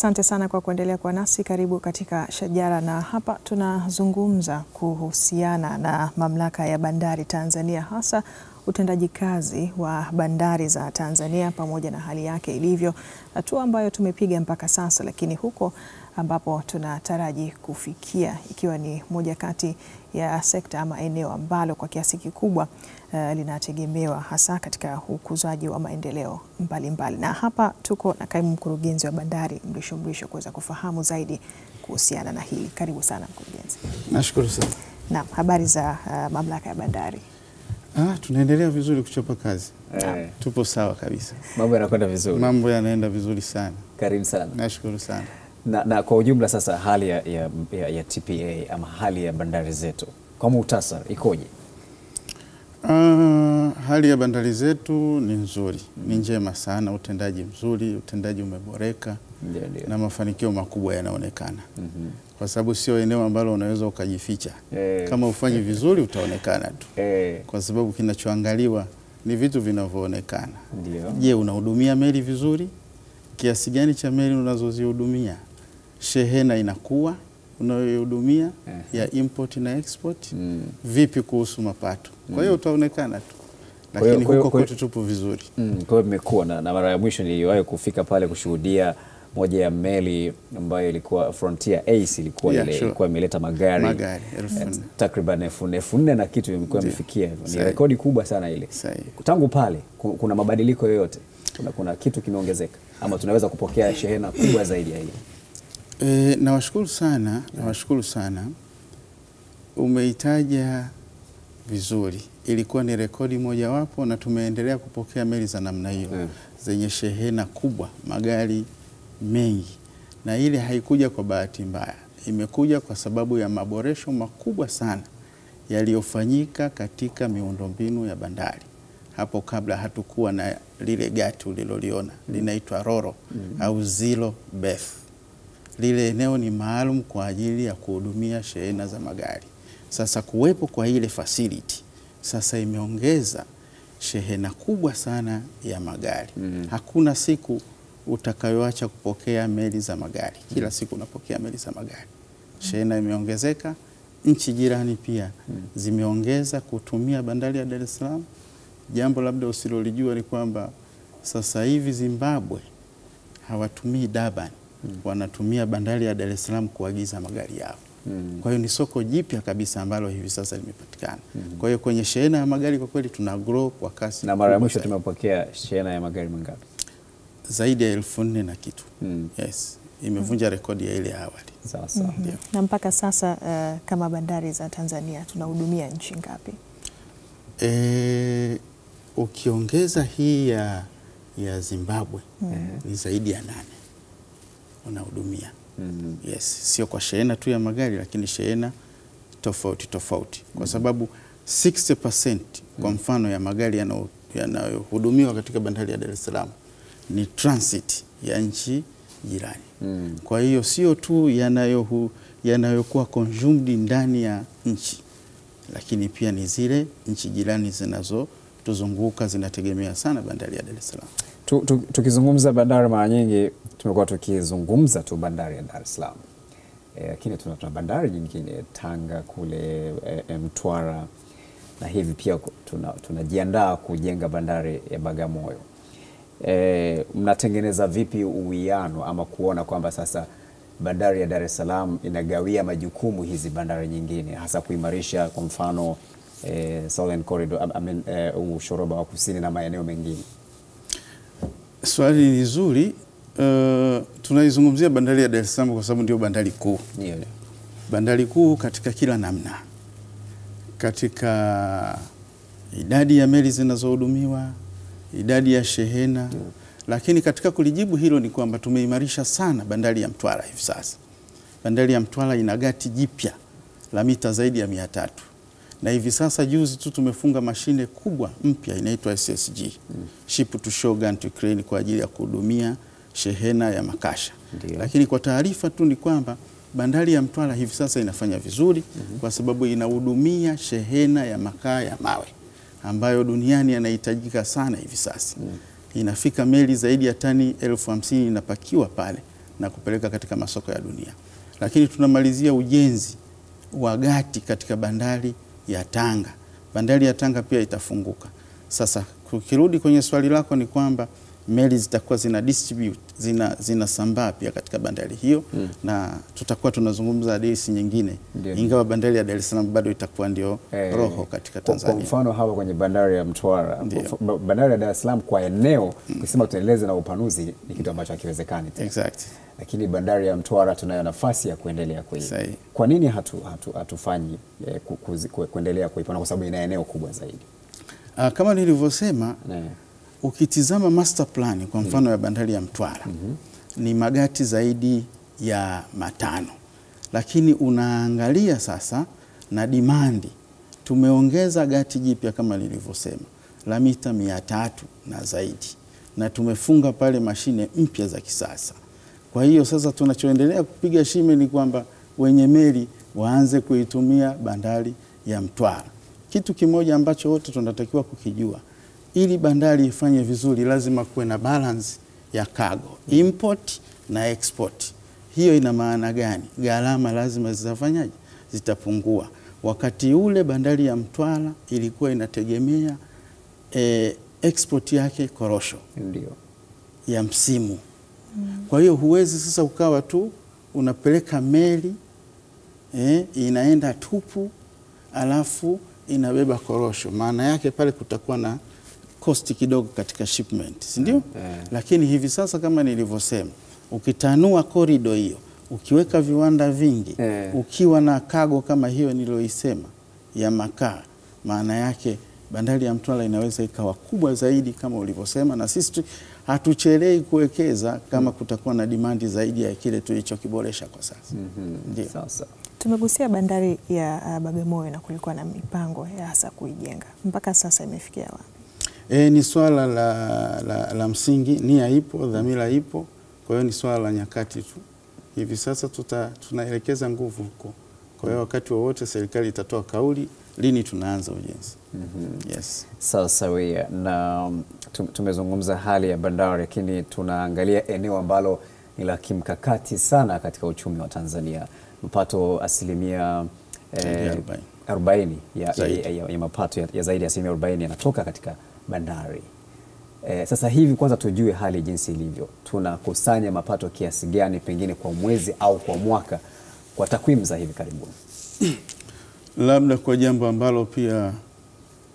Asante sana kwa kuendelea kuwa nasi. Karibu katika Shajara, na hapa tunazungumza kuhusiana na mamlaka ya bandari Tanzania, hasa utendaji kazi wa bandari za Tanzania pamoja na hali yake ilivyo, hatua ambayo tumepiga mpaka sasa, lakini huko ambapo tunataraji kufikia, ikiwa ni moja kati ya sekta ama eneo ambalo kwa kiasi kikubwa uh, linategemewa hasa katika ukuzaji wa maendeleo mbalimbali mbali. Na hapa tuko na kaimu mkurugenzi wa bandari Mrisho Mrisho kuweza kufahamu zaidi kuhusiana na hili. Karibu sana mkurugenzi. Nashukuru sana. Naam, habari za uh, mamlaka ya bandari? Ah, tunaendelea vizuri kuchapa kazi Eh, tupo sawa kabisa, mambo yanakwenda vizuri. mambo yanaenda vizuri sana. Karibu sana. Nashukuru sana. Na, na kwa ujumla sasa hali ya, ya, ya, ya TPA ama hali ya bandari zetu kwa muhtasari ikoje? Hali ya bandari zetu ni nzuri, ni njema sana, utendaji mzuri, utendaji umeboreka na mafanikio makubwa yanaonekana, mm -hmm. kwa sababu sio eneo ambalo unaweza ukajificha. Eh, Kama ufanyi vizuri utaonekana tu, eh, kwa sababu kinachoangaliwa ni vitu vinavyoonekana. Je, unahudumia meli vizuri? Kiasi gani cha meli unazozihudumia? Shehena inakuwa unayoihudumia Eh. ya import na export? Mm. Vipi kuhusu mapato? Kwa hiyo utaonekana tu, lakini huko kwetu tupo vizuri. Mm, kwa hiyo mmekuwa na, na mara ya mwisho niliwahi kufika pale kushuhudia moja ya meli ambayo ilikuwa Frontier Ace ilikuwa Yeah, ile sure. ilikuwa imeleta magari, Magari, eh, takriban elfu nne elfu nne na kitu imekuwa imefikia hivyo. Ni rekodi kubwa sana ile. Sahi. Tangu pale kuna mabadiliko yoyote? Kuna, kuna kitu kimeongezeka ama tunaweza kupokea shehena kubwa zaidi ya hii? E, nawashukuru sana, nawashukuru sana. Umeitaja vizuri, ilikuwa ni rekodi mojawapo, na tumeendelea kupokea meli za namna hiyo Mm. zenye shehena kubwa, magari mengi, na ile haikuja kwa bahati mbaya, imekuja kwa sababu ya maboresho makubwa sana yaliyofanyika katika miundombinu ya bandari. Hapo kabla hatukuwa na lile gati uliloliona linaitwa roro mm. au zero berth lile eneo ni maalum kwa ajili ya kuhudumia shehena za magari. Sasa kuwepo kwa ile facility sasa imeongeza shehena kubwa sana ya magari. mm -hmm. Hakuna siku utakayoacha kupokea meli za magari, kila mm -hmm. siku unapokea meli za magari. Shehena imeongezeka. Nchi jirani pia mm -hmm. zimeongeza kutumia bandari ya Dar es Salaam. Jambo labda usilolijua ni kwamba sasa hivi Zimbabwe hawatumii Durban, mm -hmm. wanatumia bandari ya Dar es Salaam kuagiza magari yao. Mm. Kwa hiyo ni soko jipya kabisa ambalo hivi sasa limepatikana. Mm. Kwa hiyo kwenye shehena ya magari kwa kweli tuna grow kwa kasi Na mara ya mwisho tumepokea shehena ya magari mangapi? zaidi ya elfu nne na kitu. Mm. Yes, imevunja mm. rekodi ya ile awali. Sawa sawa. Mm -hmm. Na mpaka sasa uh, kama bandari za Tanzania tunahudumia nchi ngapi? E, ukiongeza hii ya, ya Zimbabwe mm. ni zaidi ya nane unahudumia. Mm. Yes, sio kwa shehena tu ya magari lakini shehena tofauti tofauti, kwa sababu 60% kwa mfano ya magari yanayohudumiwa yanayohudumiwa katika bandari ya Dar es Salaam ni transit ya nchi jirani. Mm. Kwa hiyo sio tu yanayohu- yanayokuwa consumed ndani ya nchi, lakini pia ni zile nchi jirani zinazotuzunguka zinategemea sana bandari ya Dar es Salaam. Tu- tu- Tukizungumza bandari mara nyingi tumekuwa tukizungumza tu bandari ya Dar es Salaam Eh, lakini tuna, tuna bandari nyingine Tanga kule e, Mtwara na hivi pia tunajiandaa tuna- kujenga bandari ya Bagamoyo. E, mnatengeneza vipi uwiano ama kuona kwamba sasa bandari ya Dar es Salaam inagawia majukumu hizi bandari nyingine hasa kuimarisha kwa mfano e, Southern Corridor, I mean, e, ushoroba wa kusini na maeneo mengine? Swali ni zuri. Uh, tunaizungumzia bandari ya Dar es Salaam kwa sababu ndio bandari kuu. Bandari kuu katika kila namna, katika idadi ya meli zinazohudumiwa, idadi ya shehena lakini katika kulijibu hilo ni kwamba tumeimarisha sana bandari ya Mtwara hivi sasa. Bandari ya Mtwara ina gati jipya la mita zaidi ya mia tatu na hivi sasa juzi tu tumefunga mashine kubwa mpya inaitwa SSG mm. ship to shore gun to crane kwa ajili ya kuhudumia shehena ya makasha. Ndiyo. Lakini kwa taarifa tu ni kwamba bandari ya Mtwara hivi sasa inafanya vizuri mm -hmm. kwa sababu inahudumia shehena ya makaa ya mawe ambayo duniani yanahitajika sana hivi sasa. mm. Inafika meli zaidi ya tani elfu hamsini inapakiwa pale na kupeleka katika masoko ya dunia. Lakini tunamalizia ujenzi wa gati katika bandari ya Tanga. Bandari ya Tanga pia itafunguka. Sasa ukirudi kwenye swali lako ni kwamba meli zitakuwa zina distribute zina zinasambaa pia katika bandari hiyo mm. na tutakuwa tunazungumza hadithi nyingine Ndiyo. ingawa bandari ya Dar es Salaam bado itakuwa ndio hey, roho katika kwa- Kwa mfano hapa kwenye bandari ya Mtwara, bandari ya Dar es Salaam kwa eneo mm. kusema tuendeleze na upanuzi ni kitu ambacho hakiwezekani tena. Exact. Lakini bandari ya Mtwara tunayo nafasi ya kuendelea kui. Kwa nini hatu, hatu, hatufanyi eh, kuendelea kuipana kwa sababu ina eneo kubwa zaidi? Uh, kama nilivyosema Eh, ukitizama master plan kwa mfano mm. ya bandari ya Mtwara mm -hmm. ni magati zaidi ya matano, lakini unaangalia sasa na dimandi, tumeongeza gati jipya kama nilivyosema la mita mia tatu na zaidi, na tumefunga pale mashine mpya za kisasa. Kwa hiyo sasa tunachoendelea kupiga shime ni kwamba wenye meli waanze kuitumia bandari ya Mtwara. Kitu kimoja ambacho wote tunatakiwa kukijua ili bandari ifanye vizuri, lazima kuwe na balance ya cargo import na export. Hiyo ina maana gani? Gharama lazima zitafanyaje? Zitapungua. Wakati ule bandari ya Mtwara ilikuwa inategemea eh, export yake korosho ndio. ya msimu. mm. Kwa hiyo huwezi sasa ukawa tu unapeleka meli eh, inaenda tupu alafu inabeba korosho. Maana yake pale kutakuwa na cost kidogo katika shipment, si ndio? Yeah. Lakini hivi sasa kama nilivyosema, ukitanua korido hiyo, ukiweka viwanda vingi yeah. ukiwa na kago kama hiyo niliyoisema ya makaa, maana yake bandari ya Mtwara inaweza ikawa kubwa zaidi kama ulivyosema, na sisi hatuchelei kuwekeza kama kutakuwa na dimandi zaidi ya kile tulichokiboresha kwa sasa. Ndio. Sasa Tumegusia bandari ya uh, Bagamoyo na kulikuwa na mipango ya hasa kuijenga. Mpaka sasa imefikia wapi? E, ni swala la, la, la msingi. Nia ipo, dhamira ipo, kwa hiyo ni swala la nyakati tu. Hivi sasa tuta, tunaelekeza nguvu huko. Kwa hiyo wakati wowote serikali itatoa kauli lini tunaanza ujenzi. mm -hmm. Yes. sawa sawia, na tum- tumezungumza hali ya bandari, lakini tunaangalia eneo ambalo ni la kimkakati sana katika uchumi wa Tanzania, mapato asilimia eh, ya 40. 40 ya, ya, ya, ya mapato ya, ya zaidi ya asilimia 40 yanatoka katika bandari. Eh, sasa hivi kwanza tujue hali jinsi ilivyo, tunakusanya mapato kiasi gani pengine kwa mwezi au kwa mwaka kwa takwimu za hivi karibuni? Labda kwa jambo ambalo pia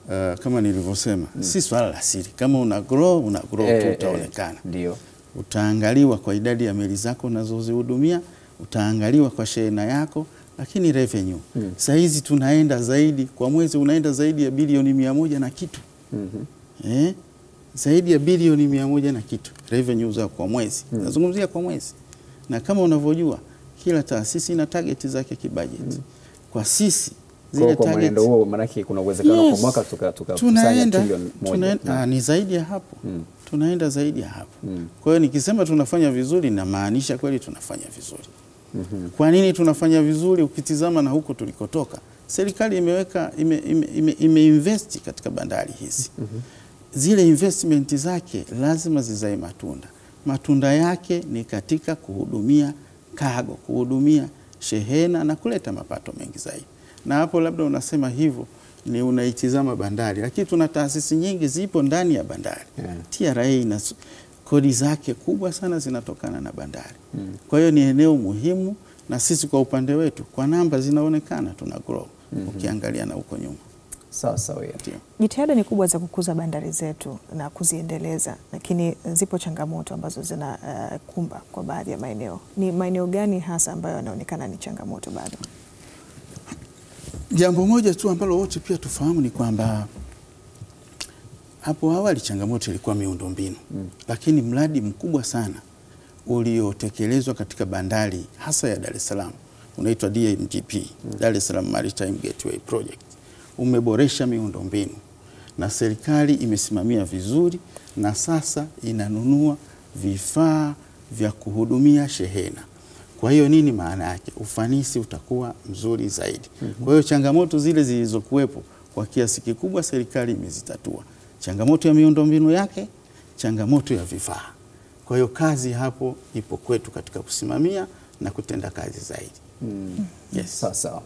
uh, kama nilivyosema si swala la siri. Kama una grow una grow tu Eh, utaonekana. eh, ndio utaangaliwa kwa idadi ya meli zako unazozihudumia, utaangaliwa kwa shehena yako, lakini revenue mm. Sahizi tunaenda zaidi kwa mwezi, unaenda zaidi ya bilioni mia moja na kitu eh? zaidi ya bilioni mia moja na kitu revenue za kwa mwezi. Mm. Nazungumzia kwa mwezi, na kama unavyojua kila taasisi ina target zake kibudget. Hmm. kwa sisi zile kwa targets huo maanake kuna uwezekano yes. kwa mwaka tuka, tuka tunaenda, trilioni moja. tunaenda ah, ni zaidi ya hapo. Tunaenda zaidi ya hapo. Kwa hiyo nikisema tunafanya vizuri namaanisha kweli tunafanya vizuri. Kwa nini tunafanya vizuri ukitizama na huko tulikotoka? Serikali imeweka ime, ime, ime, imeinvesti katika bandari hizi zile investment zake lazima zizae matunda matunda yake ni katika kuhudumia kago kuhudumia shehena na kuleta mapato mengi zaidi na hapo labda unasema hivyo ni unaitizama bandari, lakini tuna taasisi nyingi zipo ndani ya bandari Yeah. TRA ina kodi zake kubwa sana zinatokana na bandari mm. kwa hiyo ni eneo muhimu, na sisi kwa upande wetu kwa namba zinaonekana tuna grow mm -hmm. ukiangalia na huko nyuma. Sawa sawa. Ndio. Jitihada ni kubwa za kukuza bandari zetu na kuziendeleza, lakini zipo changamoto ambazo zinakumba kwa baadhi ya maeneo. Ni maeneo gani hasa ambayo yanaonekana ni changamoto bado? Jambo moja tu ambalo wote pia tufahamu ni kwamba hapo awali changamoto ilikuwa miundombinu mm. Lakini mradi mkubwa sana uliotekelezwa katika bandari hasa ya Dar es Salaam unaitwa DMGP mm. Dar es Salaam Maritime Gateway Project umeboresha miundombinu na serikali imesimamia vizuri, na sasa inanunua vifaa vya kuhudumia shehena. Kwa hiyo nini maana yake? Ufanisi utakuwa mzuri zaidi. Kwa hiyo changamoto zile zilizokuwepo kwa kiasi kikubwa serikali imezitatua, changamoto ya miundombinu yake, changamoto ya vifaa. Kwa hiyo kazi hapo ipo kwetu katika kusimamia na kutenda kazi zaidi. mm. Yes. Sawa sawa.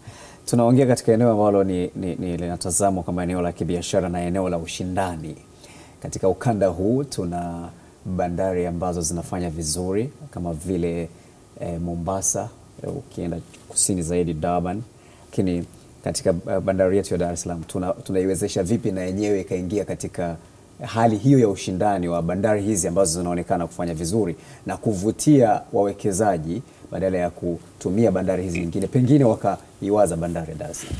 Tunaongea katika eneo ambalo ni, ni, ni linatazamwa kama eneo la kibiashara na eneo la ushindani. Katika ukanda huu tuna bandari ambazo zinafanya vizuri kama vile eh, Mombasa, eh, ukienda kusini zaidi Durban, lakini katika eh, bandari yetu ya Dar es Salaam tuna- tunaiwezesha vipi na yenyewe ikaingia katika hali hiyo ya ushindani wa bandari hizi ambazo zinaonekana kufanya vizuri na kuvutia wawekezaji badala ya kutumia bandari hizi nyingine, pengine wakaiwaza bandari ya Dar es Salaam.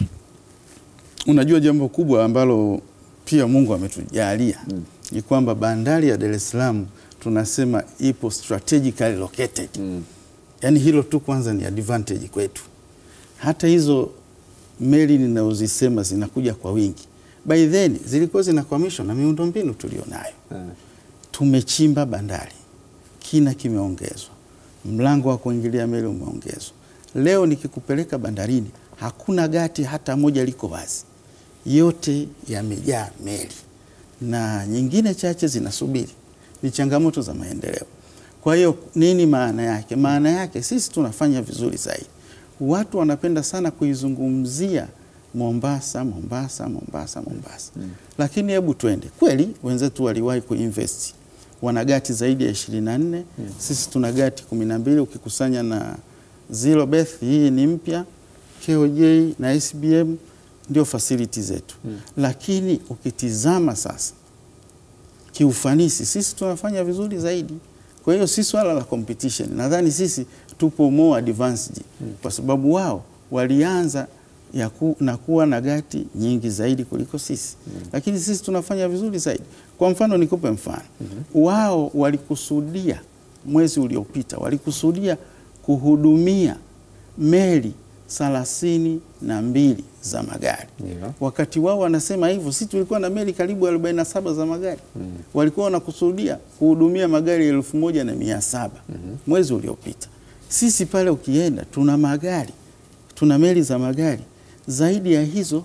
Unajua, jambo kubwa ambalo pia Mungu ametujalia mm. ni kwamba bandari ya Dar es Salaam tunasema ipo strategically located. mm. Yaani hilo tu kwanza ni advantage kwetu. Hata hizo meli ninazozisema zinakuja kwa wingi, by then zilikuwa zinakwamishwa na miundombinu tulionayo. Tumechimba bandari, kina kimeongezwa, mlango wa kuingilia meli umeongezwa. Leo nikikupeleka bandarini, hakuna gati hata moja liko wazi, yote yamejaa meli na nyingine chache zinasubiri. Ni changamoto za maendeleo. Kwa hiyo nini maana yake? Maana yake sisi tunafanya vizuri zaidi. Watu wanapenda sana kuizungumzia Mombasa, Mombasa, Mombasa, Mombasa. Lakini hebu twende kweli, wenzetu waliwahi kuinvest, wana gati zaidi ya 24 sisi tuna gati 12 ukikusanya na zero Beth, hii ni mpya. KOJ na SBM ndio facility zetu. Lakini ukitizama sasa kiufanisi sisi tunafanya vizuri zaidi. Kwa hiyo si swala la competition, nadhani sisi tupo more advanced kwa sababu wao walianza ya ku, na kuwa na gati nyingi zaidi kuliko sisi mm -hmm. lakini sisi tunafanya vizuri zaidi. Kwa mfano nikupe mfano mm -hmm. wao walikusudia mwezi uliopita walikusudia kuhudumia meli thelathini na mbili za magari yeah. wakati wao wanasema hivyo, sisi tulikuwa na meli karibu 47 za magari mm. walikuwa wanakusudia kuhudumia magari elfu moja na mia saba mm -hmm. mwezi uliopita. Sisi pale ukienda, tuna magari tuna meli za magari zaidi ya hizo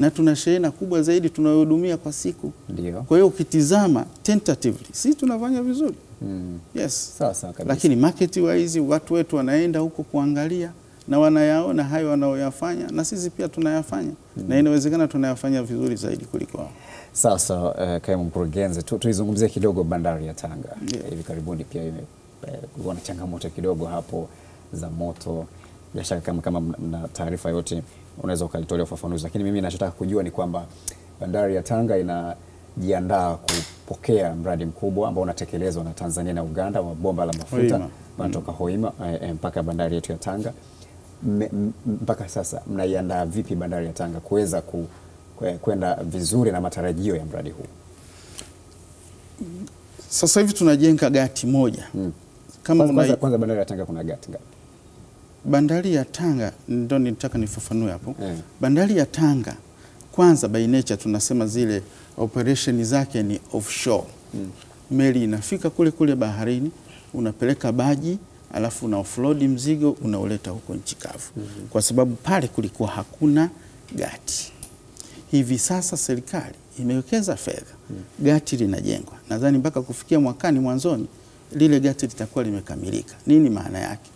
na tuna shehena kubwa zaidi tunayohudumia kwa siku. Ndio. Kwa hiyo ukitizama tentatively, si tunafanya vizuri Mm. yes. Sawa sawa kabisa. Lakini market wise watu wetu wanaenda huko kuangalia na wanayaona hayo wanayoyafanya, na sisi pia tunayafanya na inawezekana tunayafanya vizuri zaidi kuliko wao. Sasa uh, kaimu mkurugenzi, tu, tuizungumzie kidogo bandari ya Tanga. yeah. Hivi karibuni pia ime- eh, kulikuwa na changamoto kidogo hapo za moto. Bila shaka kama, kama mna taarifa yote unaweza ukalitolea ufafanuzi, lakini mimi nachotaka kujua ni kwamba bandari ya Tanga inajiandaa kupokea mradi mkubwa ambao unatekelezwa na Tanzania na Uganda wa bomba la mafuta kutoka Hoima eh, eh, mpaka bandari yetu ya Tanga. Mpaka sasa mnaiandaa vipi bandari ya Tanga kuweza ku, kwenda vizuri na matarajio ya mradi huu? Sasa hivi tunajenga gati moja kama Kwanza, kwanza, kwanza bandari ya Tanga kuna gati ngapi? Bandari ya Tanga ndo nitaka nifafanue hapo. yeah. Bandari ya Tanga kwanza, by nature tunasema zile operation zake ni offshore. mm. Meli inafika kule kule baharini, unapeleka baji, alafu una offload mzigo unaoleta huko nchi kavu, mm -hmm. kwa sababu pale kulikuwa hakuna gati. Hivi sasa serikali imewekeza fedha, mm. gati linajengwa. Nadhani mpaka kufikia mwakani mwanzoni lile gati litakuwa limekamilika. Nini maana yake?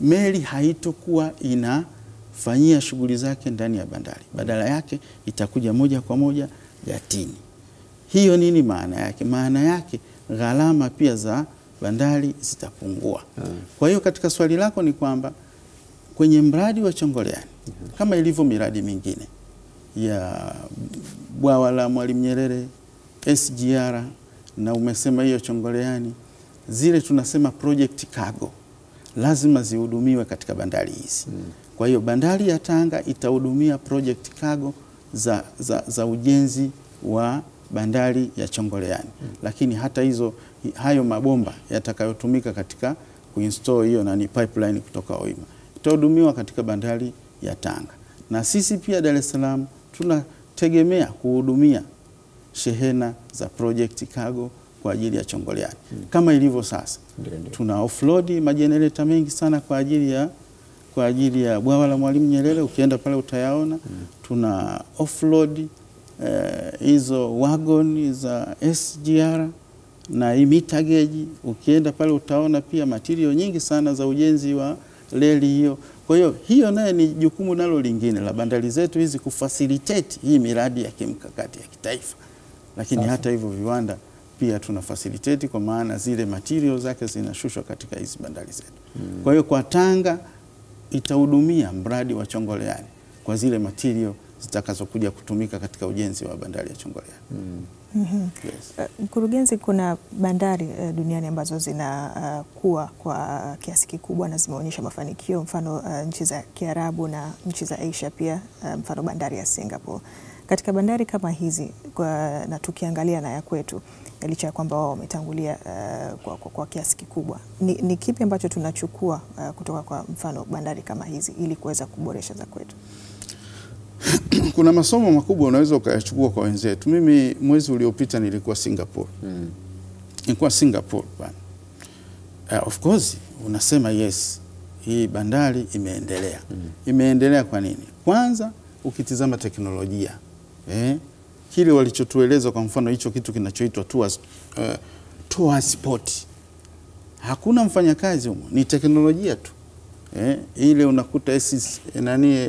Meli haitokuwa inafanyia shughuli zake ndani ya bandari, badala yake itakuja moja kwa moja gatini. Hiyo nini maana yake? Maana yake gharama pia za bandari zitapungua. Kwa hiyo katika swali lako ni kwamba kwenye mradi wa Chongoleani kama ilivyo miradi mingine ya bwawa la Mwalimu Nyerere, SGR na umesema hiyo Chongoleani, zile tunasema project cargo lazima zihudumiwe katika bandari hizi. mm. Kwa hiyo bandari ya Tanga itahudumia project cargo za, za, za ujenzi wa bandari ya Chongoleani, mm. lakini hata hizo hayo mabomba yatakayotumika katika kuinstall hiyo nani pipeline kutoka Oima itahudumiwa katika bandari ya Tanga, na sisi pia Dar es Salaam tunategemea kuhudumia shehena za project cargo kwa ajili ya Chongoleani kama ilivyo sasa. Ndio. Tuna offload majenereta mengi sana kwa ajili ya kwa ajili ya bwawa la Mwalimu Nyerere, ukienda pale utayaona. Tuna offload eh, hizo wagon za SGR na imita mita geji. Ukienda pale utaona pia matirio nyingi sana za ujenzi wa reli hiyo. Kwa hiyo hiyo naye ni jukumu nalo lingine la bandari zetu hizi kufacilitate hii miradi ya kimkakati ya kitaifa, lakini Sasa. hata hivyo viwanda pia tuna facilitate kwa maana zile material zake zinashushwa katika hizi bandari zetu. Mm. Kwa hiyo kwa Tanga itahudumia mradi wa Chongoleani kwa zile material zitakazokuja kutumika katika ujenzi wa bandari ya Chongoleani. Yes. Uh, Mkurugenzi, kuna bandari uh, duniani ambazo zinakuwa uh, kwa kiasi kikubwa na zimeonyesha mafanikio, mfano uh, nchi za Kiarabu na nchi za Asia pia, uh, mfano bandari ya Singapore. Katika bandari kama hizi kwa, na tukiangalia na ya kwetu, eh, licha ya kwamba wao wametangulia uh, kwa, kwa, kwa kiasi kikubwa, ni, ni kipi ambacho tunachukua uh, kutoka kwa mfano bandari kama hizi ili kuweza kuboresha za kwetu? Kuna masomo makubwa unaweza ukayachukua kwa wenzetu. Mimi mwezi uliopita nilikuwa Singapore. Mm. Nilikuwa Singapore bwana. Uh, of course unasema yes, hii bandari imeendelea. Mm. Imeendelea kwa nini? Kwanza ukitizama teknolojia eh, kile walichotueleza kwa mfano hicho kitu kinachoitwa tours, uh, tour spot. Hakuna mfanyakazi humo, ni teknolojia tu. Eh, ile unakuta SS, nani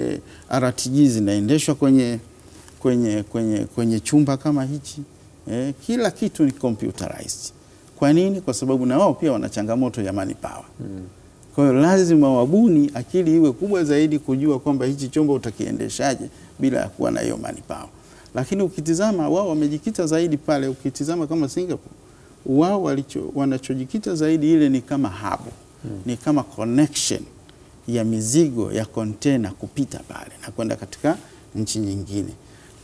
RTG zinaendeshwa kwenye, kwenye, kwenye, kwenye chumba kama hichi eh, kila kitu ni computerized. Kwa nini? Kwa sababu na wao pia wana changamoto ya manpower. Kwa hiyo lazima wabuni akili iwe kubwa zaidi kujua kwamba hichi chombo utakiendeshaje bila ya kuwa na hiyo manpower. Lakini ukitizama wao wamejikita zaidi pale, ukitizama kama Singapore wao walicho wanachojikita zaidi ile ni kama hub, ni kama connection ya mizigo ya kontena kupita pale na kwenda katika nchi nyingine.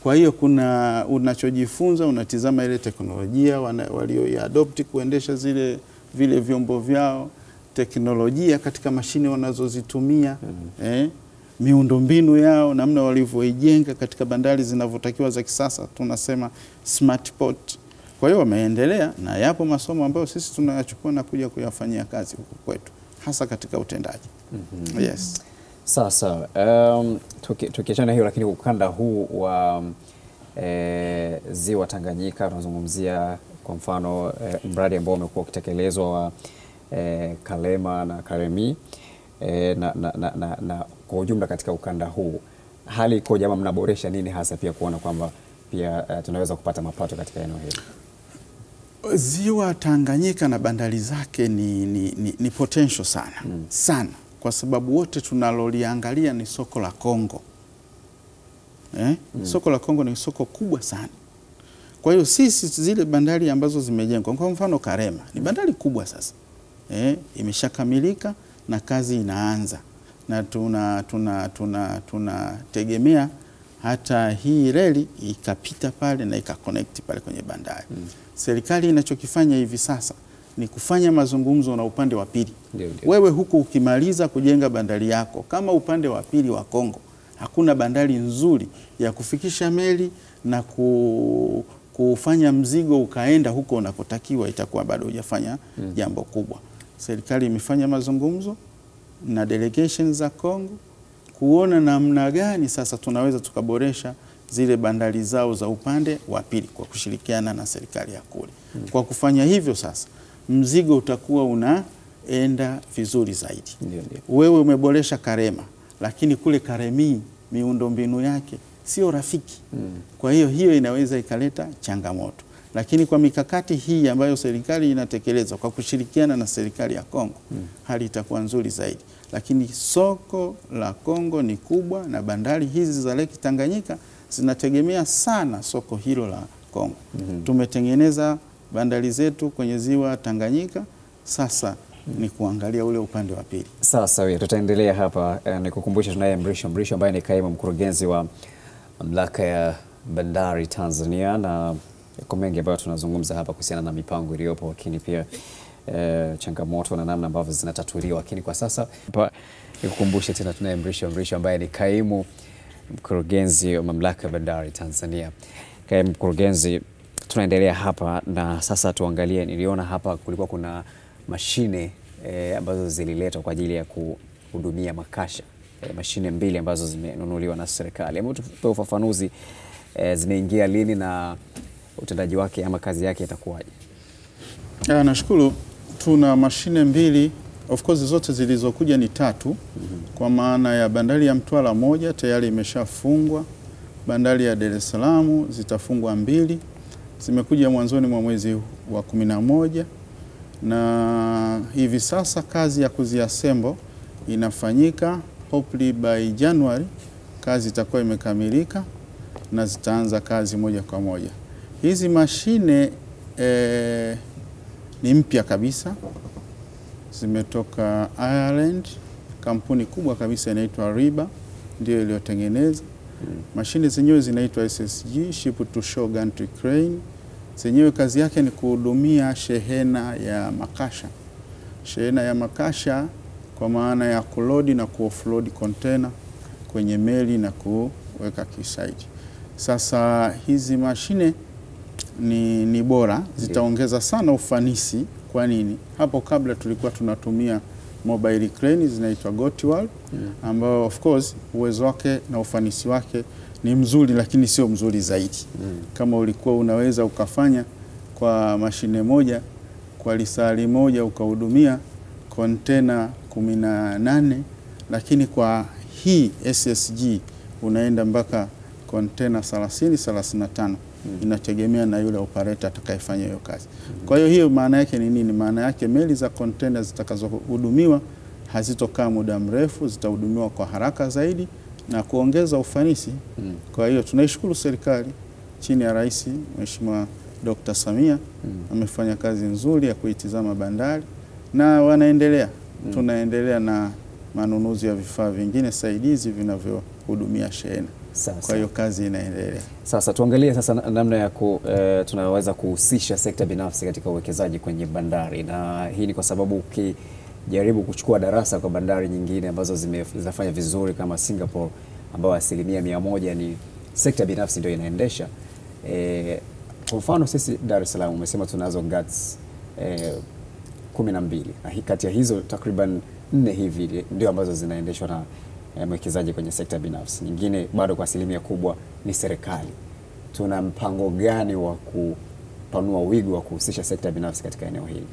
Kwa hiyo kuna unachojifunza, unatizama ile teknolojia walioiadopti kuendesha zile vile vyombo vyao, teknolojia katika mashine wanazozitumia mm -hmm. eh, miundombinu yao, namna walivyoijenga katika bandari zinavyotakiwa za kisasa, tunasema smart port. Kwa hiyo wameendelea na yapo masomo ambayo sisi tunayachukua na kuja kuyafanyia kazi huku kwetu, hasa katika utendaji. Yes. Sawa sawa. Um, tuki- tukiachana hiyo, lakini ukanda huu wa e, ziwa Tanganyika tunazungumzia kwa mfano e, mradi ambao umekuwa ukitekelezwa wa e, Kalema na Karemi e, na, na, na, na, na kwa ujumla katika ukanda huu hali ikoje, ama mnaboresha nini hasa pia kuona kwamba pia e, tunaweza kupata mapato katika eneo hili? Ziwa Tanganyika na bandari zake ni, ni, ni, ni potential sana mm. sana, kwa sababu wote tunaloliangalia ni soko la Kongo eh? mm. Soko la Kongo ni soko kubwa sana. Kwa hiyo sisi zile bandari ambazo zimejengwa, kwa mfano Karema ni bandari kubwa sasa eh? Imeshakamilika na kazi inaanza na tuna tuna tuna tunategemea hata hii reli ikapita pale na ikaconnect pale kwenye bandari. mm. Serikali inachokifanya hivi sasa ni kufanya mazungumzo na upande wa pili. Ndio. Wewe huku ukimaliza kujenga bandari yako, kama upande wa pili wa Kongo hakuna bandari nzuri ya kufikisha meli na ku, kufanya mzigo ukaenda huko unakotakiwa, itakuwa bado hujafanya jambo kubwa. Serikali imefanya mazungumzo na delegation za Kongo kuona namna gani sasa tunaweza tukaboresha zile bandari zao za upande wa pili kwa kushirikiana na serikali ya kule. Kwa kufanya hivyo sasa mzigo utakuwa unaenda vizuri zaidi. Ndiyo, ndiyo. Wewe umeboresha Karema, lakini kule Karemi miundombinu yake sio rafiki. Kwa hiyo hiyo inaweza ikaleta changamoto, lakini kwa mikakati hii ambayo serikali inatekeleza kwa kushirikiana na serikali ya Kongo hali itakuwa nzuri zaidi. Lakini soko la Kongo ni kubwa na bandari hizi za Lake Tanganyika zinategemea sana soko hilo la Kongo. hmm. Tumetengeneza bandari zetu kwenye ziwa Tanganyika, sasa ni kuangalia ule upande wa pili. Sawa sawa, tutaendelea hapa. Eh, Nikukumbusha tunaye Mrisho Mrisho ambaye ni kaimu mkurugenzi wa mamlaka ya bandari Tanzania, na yako mengi ambayo tunazungumza hapa kuhusiana na mipango iliyopo, lakini pia eh, changamoto na namna ambavyo zinatatuliwa. Lakini kwa sasa nikukumbushe tena tunaye Mrisho Mrisho ambaye ni kaimu mkurugenzi wa mamlaka ya bandari Tanzania. Kaimu mkurugenzi, tunaendelea hapa na sasa tuangalie, niliona hapa kulikuwa kuna mashine e, ambazo zililetwa kwa ajili ya kuhudumia makasha e, mashine mbili ambazo zimenunuliwa na serikali. Hebu tupe ufafanuzi e, zimeingia lini na utendaji wake ama kazi yake itakuwaje? Ya, nashukuru. Tuna mashine mbili, of course zote zilizokuja ni tatu, mm -hmm. kwa maana ya bandari ya Mtwara moja tayari imeshafungwa, bandari ya Dar es Salaam zitafungwa mbili, zimekuja mwanzoni mwa mwezi wa kumi na moja na hivi sasa kazi ya kuziasembo inafanyika, hopefully by January kazi itakuwa imekamilika na zitaanza kazi moja kwa moja. Hizi mashine eh, ni mpya kabisa, zimetoka Ireland. Kampuni kubwa kabisa inaitwa Riba ndio iliyotengeneza mashine zenyewe, zinaitwa SSG, ship to shore gantry crane. Zenyewe kazi yake ni kuhudumia shehena ya makasha, shehena ya makasha kwa maana ya kulodi na kuoffload container kwenye meli na kuweka kisaiti. Sasa hizi mashine ni, ni bora, zitaongeza sana ufanisi. Kwa nini? Hapo kabla tulikuwa tunatumia mobile crane zinaitwa Gotiwal ambao of course uwezo wake na ufanisi wake ni mzuri, lakini sio mzuri zaidi. mm. Kama ulikuwa unaweza ukafanya kwa mashine moja kwa lisali moja ukahudumia kontena kumi na nane, lakini kwa hii SSG unaenda mpaka kontena 30 35 inategemea na yule operator atakayefanya hiyo kazi. Kwa hiyo hiyo maana yake ni nini? Maana yake meli za kontena zitakazohudumiwa hazitokaa muda mrefu, zitahudumiwa kwa haraka zaidi na kuongeza ufanisi. Kwa hiyo tunaishukuru serikali chini ya Rais Mheshimiwa Dr. Samia mm. amefanya kazi nzuri ya kuitizama bandari na wanaendelea, mm. tunaendelea na manunuzi ya vifaa vingine saidizi vinavyohudumia shehena. Sasa. Kwa hiyo kazi inaendelea. Sasa tuangalie sasa namna ya ku, uh, tunaweza kuhusisha sekta binafsi katika uwekezaji kwenye bandari, na hii ni kwa sababu ukijaribu kuchukua darasa kwa bandari nyingine ambazo zimefanya vizuri kama Singapore ambayo asilimia mia moja ni sekta binafsi ndio inaendesha. E, kwa mfano sisi Dar es Salaam umesema tunazo GATS eh, kumi na mbili na kati ya hizo takriban nne hivi ndio ambazo zinaendeshwa na e, mwekezaji kwenye sekta binafsi, nyingine bado kwa asilimia kubwa ni serikali. Tuna mpango gani wa kupanua wigo wa kuhusisha sekta binafsi katika eneo hili?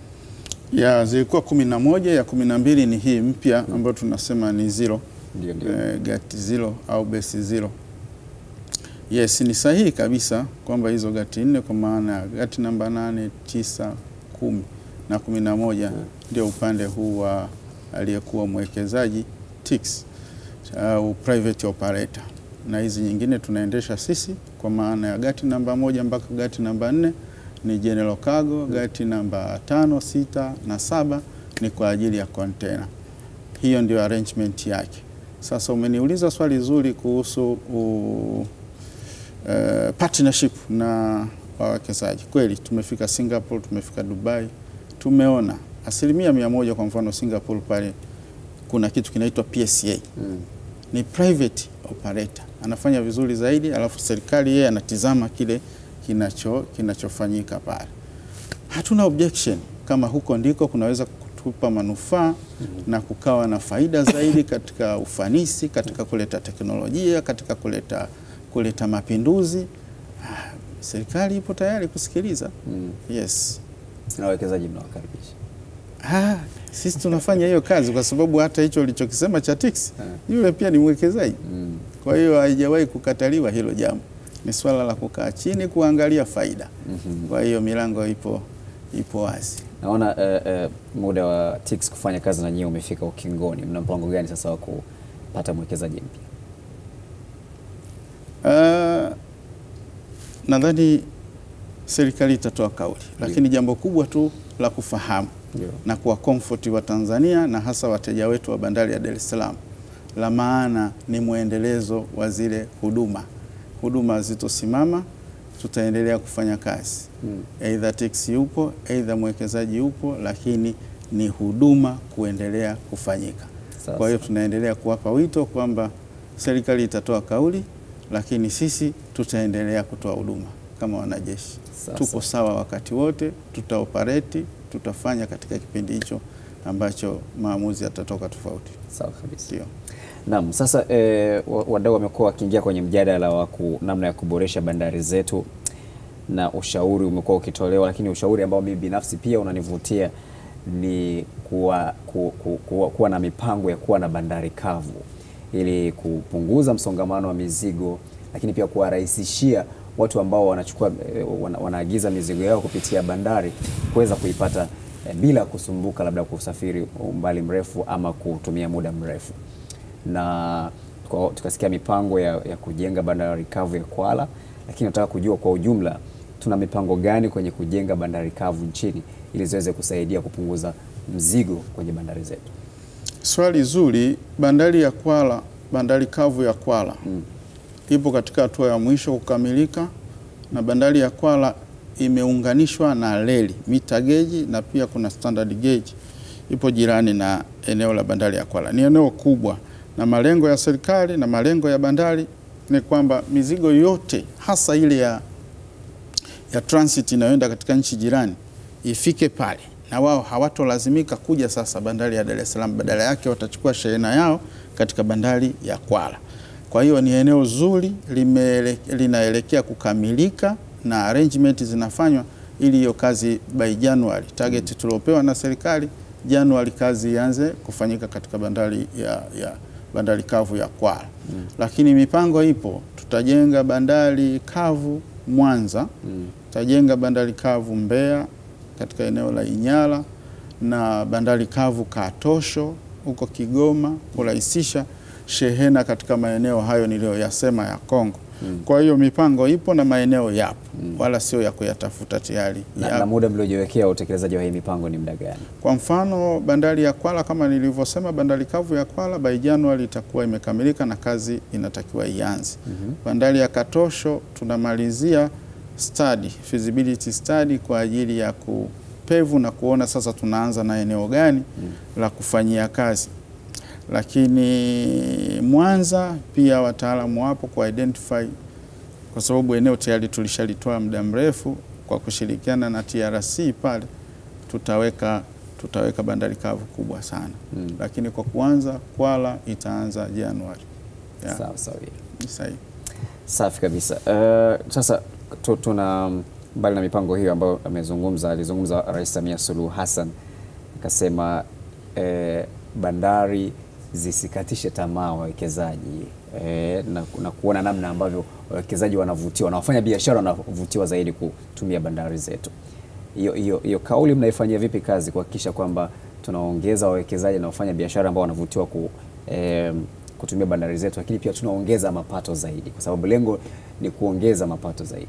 Ya zilikuwa kumi na moja, ya kumi na mbili ni hii mpya ambayo tunasema ni zero. Ndio, ndio. eh, gati zero au besi zero. Yes, ni sahihi kabisa kwamba hizo gati nne kwa maana ya gati namba nane, tisa, kumi na kumi na moja ndio upande huu wa aliyekuwa mwekezaji TICS au private operator, na hizi nyingine tunaendesha sisi kwa maana ya gati namba moja mpaka gati namba nne ni general cargo, gati namba tano, sita na saba ni kwa ajili ya container. Hiyo ndio arrangement yake. Sasa umeniuliza swali zuri kuhusu u, eh, partnership na wawekezaji. Kweli tumefika Singapore, tumefika Dubai, tumeona asilimia mia moja. Kwa mfano Singapore pale kuna kitu kinaitwa PSA Mm. ni private operator anafanya vizuri zaidi, alafu serikali yeye anatizama kile kinacho kinachofanyika pale. Hatuna objection kama huko ndiko kunaweza kutupa manufaa mm -hmm. na kukawa na faida zaidi katika ufanisi, katika kuleta teknolojia, katika kuleta kuleta mapinduzi. Ah, Serikali ipo tayari kusikiliza. Mm. Yes. Na wawekezaji mnawakaribisha. Ah, sisi tunafanya hiyo kazi kwa sababu hata hicho ulichokisema cha TICS yule pia ni mwekezaji. Mm. Kwa hiyo haijawahi kukataliwa hilo jambo, ni swala la kukaa chini kuangalia faida. mm -hmm. Kwa hiyo milango ipo ipo wazi. Naona eh, eh, muda wa Tix kufanya kazi na nyie umefika ukingoni. Mna mpango gani sasa wa kupata mwekezaji mpya? Uh, nadhani serikali itatoa kauli, lakini jambo kubwa tu la kufahamu yeah. na kuwa comfort wa Tanzania na hasa wateja wetu wa bandari ya Dar es Salaam, la maana ni mwendelezo wa zile huduma. Huduma zitosimama, tutaendelea kufanya kazi Mm. aidha teksi yupo aidha mwekezaji yupo, lakini ni huduma kuendelea kufanyika. Sasa. Kwa hiyo tunaendelea kuwapa wito kwamba serikali itatoa kauli, lakini sisi tutaendelea kutoa huduma kama wanajeshi. Sasa. Tupo sawa. sawa wakati wote, tutaopareti, tutafanya katika kipindi hicho ambacho maamuzi yatatoka tofauti. Sawa kabisa. Ndio. Naam, sasa e, wadau wamekuwa wakiingia kwenye mjadala wa ku- namna ya kuboresha bandari zetu. na ushauri umekuwa ukitolewa, lakini ushauri ambao mimi binafsi pia unanivutia ni kuwa, ku, ku, kuwa, kuwa na mipango ya kuwa na bandari kavu ili kupunguza msongamano wa mizigo, lakini pia kuwarahisishia watu ambao wanachukua eh, wana, wanaagiza mizigo yao kupitia bandari kuweza kuipata eh, bila kusumbuka labda kusafiri umbali mrefu ama kutumia muda mrefu na tukasikia mipango ya, ya kujenga bandari kavu ya Kwala, lakini nataka kujua kwa ujumla tuna mipango gani kwenye kujenga bandari kavu nchini ili ziweze kusaidia kupunguza mzigo kwenye bandari zetu. Swali zuri. Bandari ya Kwala, bandari kavu ya Kwala mm. ipo katika hatua ya mwisho kukamilika, na bandari ya Kwala imeunganishwa na reli mita geji na pia kuna standard gauge ipo jirani na eneo la bandari ya Kwala. Ni eneo kubwa, na malengo ya serikali na malengo ya bandari ni kwamba mizigo yote hasa ile ya, ya transit inayoenda katika nchi jirani ifike pale na wao hawatolazimika kuja sasa bandari ya Dar es Salaam, badala yake watachukua shehena yao katika bandari ya Kwala. Kwa hiyo ni eneo zuri limele, linaelekea kukamilika na arrangement zinafanywa ili hiyo kazi by January, target tuliopewa na serikali Januari kazi ianze kufanyika katika bandari ya, ya bandari kavu ya Kwala. Lakini mipango ipo, tutajenga bandari kavu Mwanza, mm. tutajenga bandari kavu Mbeya katika eneo la Inyala na bandari kavu Katosho huko Kigoma kurahisisha shehena katika maeneo hayo niliyoyasema ya Kongo. Kwa hiyo mipango ipo na maeneo yapo, mm. wala sio ya kuyatafuta tayari Na, na muda mliojiwekea utekelezaji wa hii mipango ni muda gani? Kwa mfano bandari ya Kwala kama nilivyosema, bandari kavu ya Kwala by January itakuwa imekamilika na kazi inatakiwa ianze. mm -hmm. Bandari ya Katosho tunamalizia study, feasibility study kwa ajili ya kupevu na kuona sasa tunaanza na eneo gani mm. la kufanyia kazi. Lakini Mwanza pia wataalamu wapo ku identify kwa sababu eneo tayari tulishalitoa muda mrefu kwa kushirikiana na TRC pale tutaweka tutaweka bandari kavu kubwa sana Mm. lakini kwa kuanza Kwala itaanza Januari. Sawa sawa. sahihi. Safi kabisa. Uh, sasa tuna mbali na mipango hiyo ambayo amezungumza alizungumza Rais Samia Suluhu Hassan akasema eh, bandari zisikatishe tamaa wawekezaji e, na, na kuona namna ambavyo wawekezaji wanavutiwa na wafanya biashara wanavutiwa zaidi kutumia bandari zetu. Hiyo hiyo hiyo kauli mnaifanyia vipi kazi kuhakikisha kwamba tunaongeza wawekezaji na wafanya biashara ambao wanavutiwa ku, e, kutumia bandari zetu, lakini pia tunaongeza mapato zaidi, kwa sababu lengo ni kuongeza mapato zaidi.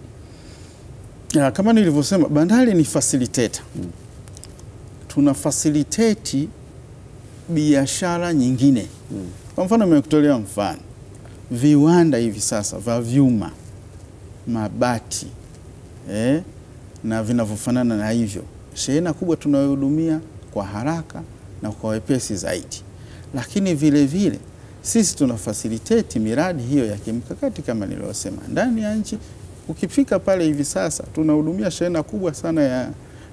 Ya, kama nilivyosema bandari ni facilitator. Tuna facilitate biashara nyingine. mm. Kwa mfano nimekutolea mfano viwanda hivi sasa vya vyuma, mabati eh, na vinavyofanana na hivyo, shehena kubwa tunayohudumia kwa haraka na kwa wepesi zaidi, lakini vile vile sisi tuna facilitate miradi hiyo ya kimkakati kama nilivyosema ndani ya nchi. Ukifika pale hivi sasa tunahudumia shehena kubwa sana ya,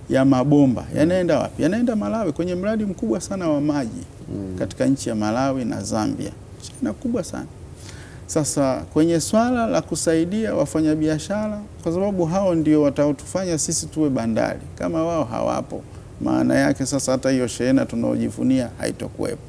ya mabomba yanaenda wapi? Yanaenda Malawi kwenye mradi mkubwa sana wa maji mm. katika nchi ya Malawi na Zambia, shehena kubwa sana. Sasa kwenye swala la kusaidia wafanyabiashara, kwa sababu hao ndio wataotufanya sisi tuwe bandari. Kama wao hawapo, maana yake sasa hata hiyo shehena tunaojivunia haitokuwepo.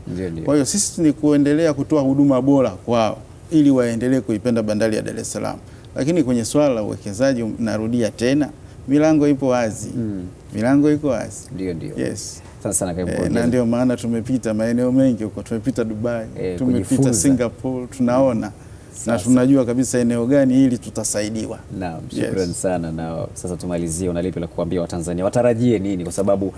Kwa hiyo sisi ni kuendelea kutoa huduma bora kwao ili waendelee kuipenda bandari ya Dar es Salaam. Lakini kwenye swala la uwekezaji, narudia tena, milango ipo wazi, Mm. Milango iko wazi. Ndio, ndio. Yes. Sasa sana kaibu. E, na ndio maana tumepita maeneo mengi huko, tumepita Dubai, e, tumepita kujifunza. Singapore, tunaona mm. Sasa. na tunajua kabisa eneo gani ili tutasaidiwa. Naam, shukrani Yes. sana. Na sasa tumalizie, una lipi la kuambia Watanzania watarajie nini? Kwa sababu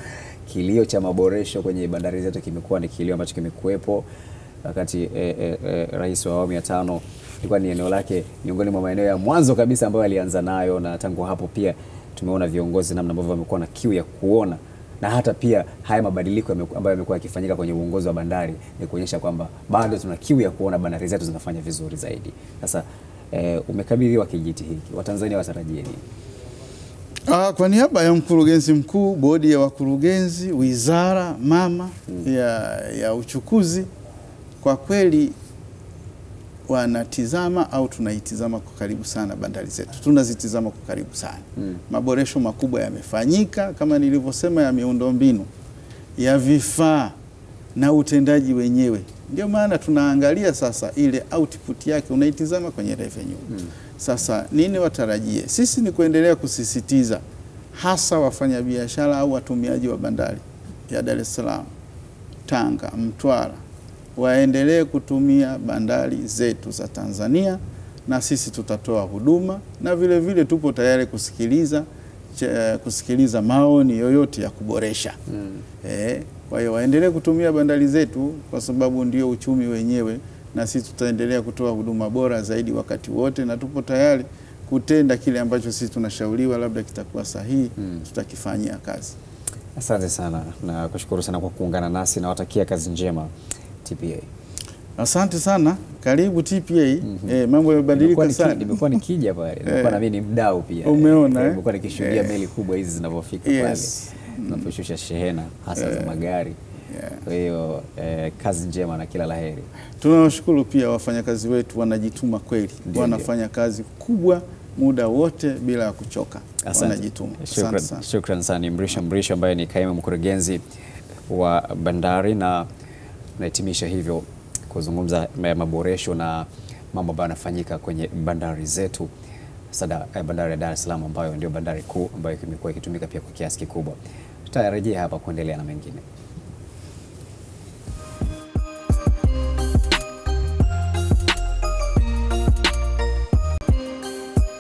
kilio cha maboresho kwenye bandari zetu kimekuwa ni kilio ambacho kimekuwepo wakati eh, eh, eh, rais wa awamu ya tano ilikuwa ni eneo lake miongoni mwa maeneo ya mwanzo kabisa ambayo alianza nayo, na tangu hapo pia tumeona viongozi namna ambavyo wamekuwa na kiu ya kuona na hata pia haya mabadiliko ambayo yamekuwa yakifanyika kwenye uongozi wa bandari ni kuonyesha kwamba bado tuna kiu ya kuona bandari zetu zinafanya vizuri zaidi. Sasa eh, umekabidhiwa kijiti hiki, Watanzania watarajie nini? Ah, kwa niaba ya mkurugenzi mkuu, bodi ya wakurugenzi, wizara mama hmm. ya, ya uchukuzi, kwa kweli wanatizama au tunaitizama kwa karibu sana bandari zetu, tunazitizama kwa karibu sana mm. Maboresho makubwa yamefanyika kama nilivyosema, ya miundombinu, ya vifaa na utendaji wenyewe. Ndio maana tunaangalia sasa ile output yake unaitizama kwenye revenue mm. Sasa nini watarajie? Sisi ni kuendelea kusisitiza hasa wafanyabiashara au watumiaji wa bandari ya Dar es Salaam, Tanga, Mtwara waendelee kutumia bandari zetu za Tanzania na sisi tutatoa huduma na vile vile tupo tayari kusikiliza che, kusikiliza maoni yoyote ya kuboresha mm. Eh, kwa hiyo waendelee kutumia bandari zetu kwa sababu ndio uchumi wenyewe, na sisi tutaendelea kutoa huduma bora zaidi wakati wote, na tupo tayari kutenda kile ambacho sisi tunashauriwa labda kitakuwa sahihi mm. tutakifanyia kazi. Asante sana na kushukuru sana kwa kuungana nasi nawatakia kazi njema TPA. Asante sana, karibu TPA. mm -hmm. Eh, mambo yamebadilika sana. Nimekuwa nikija pale, nimekuwa na mimi ni mdau pia. Umeona, eh? eh? Nimekuwa nikishuhudia Eh. meli kubwa hizi zinavyofika Yes. pale zinaposhusha shehena hasa za magari. Kwa hiyo eh, kazi njema na kila la heri. Tunawashukuru pia wafanyakazi wetu, wanajituma kweli, Ndiyo. wanafanya kazi kubwa muda wote bila ya kuchoka, Asante. wanajituma. Asante Shukran, sana. shukran sana. Mrisho Mrisho ambaye ni kaimu mkurugenzi wa bandari, na nahitimisha hivyo kuzungumza maboresho na mambo ambayo yanafanyika kwenye bandari zetu sada eh, bandari ya Dar es Salaam ambayo ndio bandari kuu ambayo imekuwa ikitumika pia kwa kiasi kikubwa. Tutarejea hapa kuendelea na mengine.